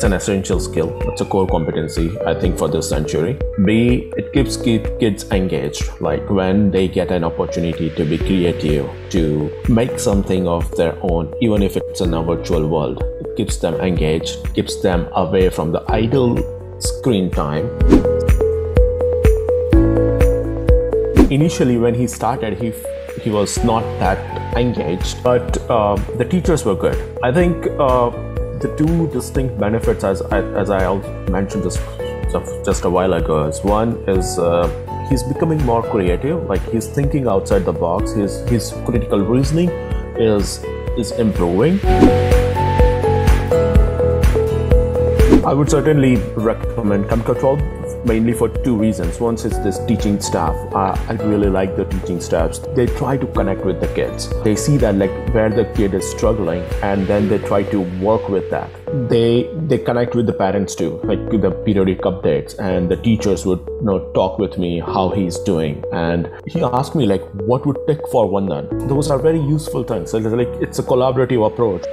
it's an essential skill. It's a core competency, I think, for this century. B, it keeps kids engaged. Like when they get an opportunity to be creative, to make something of their own, even if it's in a virtual world, it keeps them engaged, keeps them away from the idle screen time. Initially, when he started, he he was not that engaged, but uh, the teachers were good. I think uh, the two distinct benefits, as as I mentioned just just a while ago, is one is uh, he's becoming more creative. Like he's thinking outside the box. His his critical reasoning is is improving. I would certainly recommend 12 mainly for two reasons. One is this teaching staff. Uh, I really like the teaching staffs. They try to connect with the kids. They see that like where the kid is struggling, and then they try to work with that. They they connect with the parents too, like the periodic updates, and the teachers would you know talk with me how he's doing, and he asked me like what would take for one Vandan. Those are very useful things. So like it's a collaborative approach.